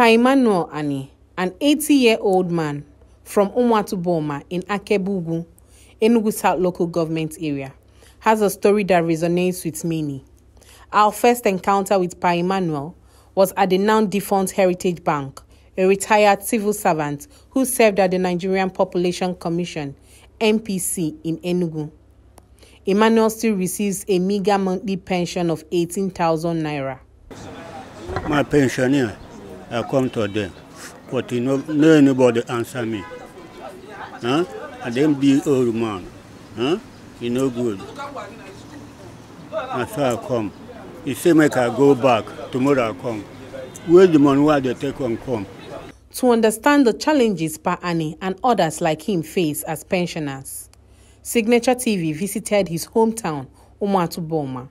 Pa Emmanuel Ani, an 80-year-old man from Umwatuboma in Akebugu, Enugu South local government area, has a story that resonates with many. Our first encounter with Pa Emmanuel was at the now defunct Heritage Bank, a retired civil servant who served at the Nigerian Population Commission, NPC, in Enugu. Emmanuel still receives a meager monthly pension of 18,000 naira. My pensioner, I come to them, but you know, no anybody answer me. Huh? And then be old man. Huh? You know good. That's why I come. He say make I go back. Tomorrow I come. Where the money where they take on come? To understand the challenges Pa Ani and others like him face as pensioners, Signature TV visited his hometown, Umwatuboma.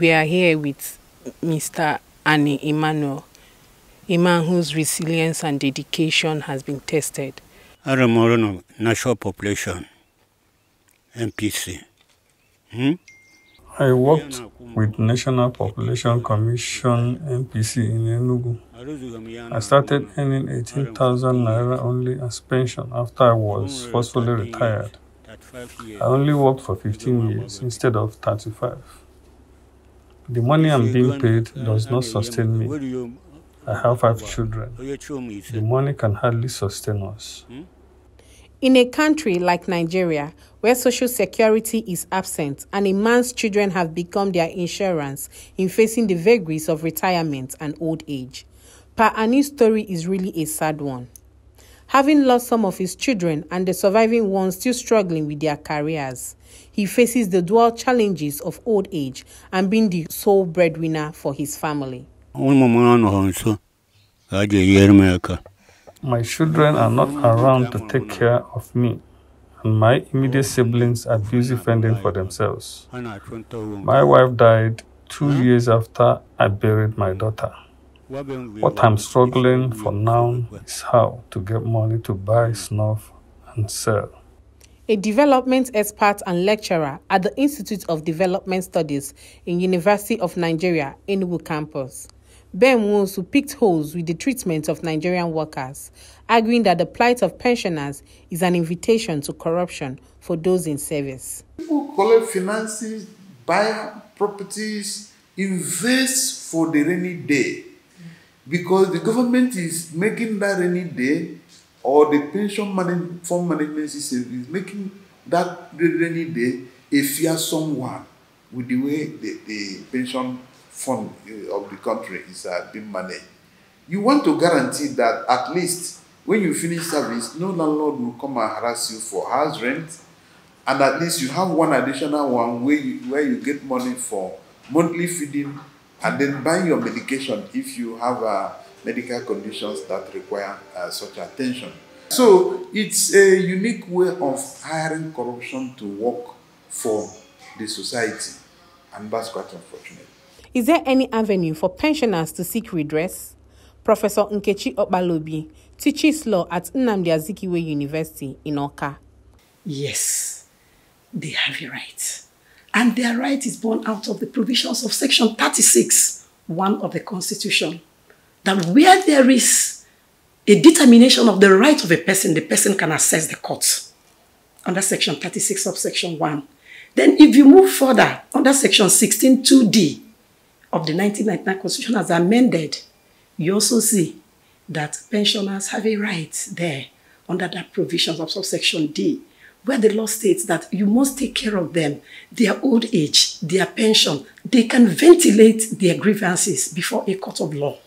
We are here with Mr. Ani Emmanuel, a man whose resilience and dedication has been tested. Aramorono National Population, NPC. Hmm? I worked with National Population Commission NPC in Enugu. I started earning 18,000 naira only as pension after I was forcefully retired. I only worked for 15 years instead of 35. The money I'm being paid does not sustain me. I have five children. The money can hardly sustain us. Hmm? In a country like Nigeria, where social security is absent and a man's children have become their insurance in facing the vagaries of retirement and old age, Pa Ani's story is really a sad one. Having lost some of his children and the surviving ones still struggling with their careers, he faces the dual challenges of old age and being the sole breadwinner for his family. My children are not around to take care of me, and my immediate siblings are busy fending for themselves. My wife died two years after I buried my daughter. What I'm struggling for now is how to get money to buy snuff and sell. A development expert and lecturer at the Institute of Development Studies in University of Nigeria, Enugu campus. Ben Nwosu picked holes with the treatment of Nigerian workers, arguing that the plight of pensioners is an invitation to corruption for those in service. People collect finances, buy properties, invest for the rainy day because the government is making that rainy day or the pension manage, fund management system is making that rainy day a fearsome one with the way the, the pension fund of the country is uh, being managed. You want to guarantee that at least when you finish service, no landlord will come and harass you for house rent, and at least you have one additional one where you, where you get money for monthly feeding and then buying your medication if you have uh, medical conditions that require uh, such attention. So it's a unique way of hiring corruption to work for the society, and that's quite unfortunate. Is there any avenue for pensioners to seek redress? Professor Nkechi Okbalobi teaches law at Nnamdi Azikiwe University in Awka. Yes, they have a right. And their right is born out of the provisions of Section 36, one of the Constitution, that where there is a determination of the right of a person, the person can access the courts under Section 36 of Section 1. Then if you move further, under Section 16.2d of the 1999 Constitution as amended, you also see that pensioners have a right there under that provisions of subsection D, where the law states that you must take care of them, their old age, their pension. They can ventilate their grievances before a court of law.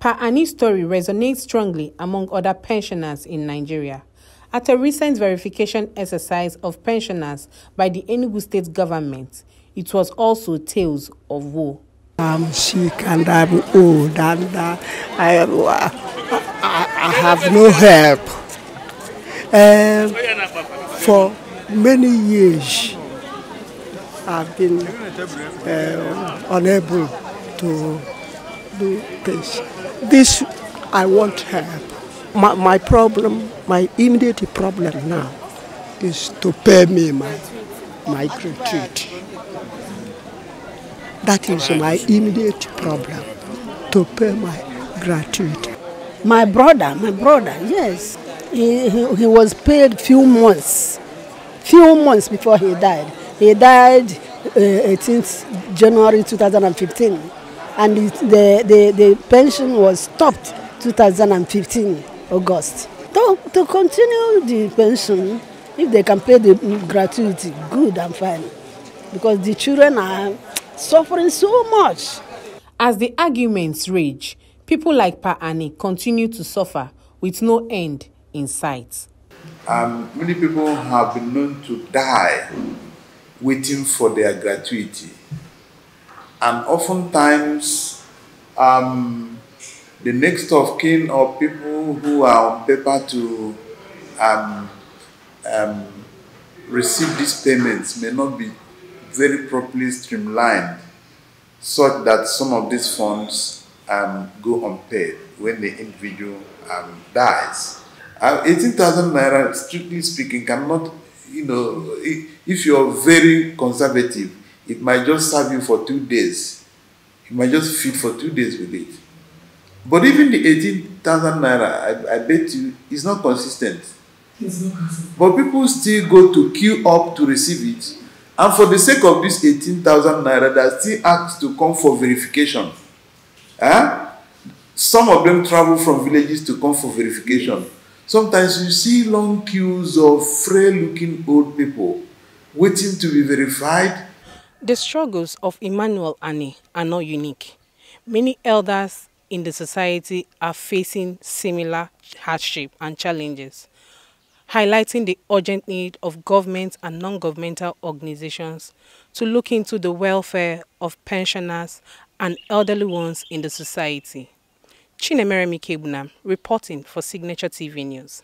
Pa Ani's story resonates strongly among other pensioners in Nigeria. At a recent verification exercise of pensioners by the Enugu state government, it was also tales of woe. I'm sick and I'm old and uh, I, I, I have no help. Um, for many years, I've been uh, unable to do this. This, I want help. My, my problem, my immediate problem now is to pay me my my gratuity. That is my immediate problem, to pay my gratuity. My brother, my brother, yes. He, he, he was paid few months, few months before he died. He died uh, 18th January 2015 and it, the, the, the pension was stopped 2015 August. To, to continue the pension, if they can pay the gratuity, good and fine. Because the children are suffering so much. As the arguments rage, people like Pa Ani continue to suffer with no end in sight. Um, many people have been known to die waiting for their gratuity. And oftentimes, um, the next of kin or people who are on paper to um, um, receive these payments may not be very properly streamlined such that some of these funds um, go unpaid when the individual um, dies. Uh, 18,000 naira, strictly speaking, cannot, you know, if you're very conservative, it might just serve you for two days. You might just feed for two days with it. But even the 18,000 naira, I, I bet you, is not consistent. It's not consistent. But people still go to queue up to receive it. And for the sake of this 18,000 naira, they still asked to come for verification. Eh? Some of them travel from villages to come for verification. Sometimes you see long queues of frail looking old people waiting to be verified. The struggles of Emmanuel Ani are not unique. Many elders in the society are facing similar hardship and challenges, highlighting the urgent need of government and non-governmental organizations to look into the welfare of pensioners and elderly ones in the society. Chinemeremi Kebunam, reporting for Signature TV News.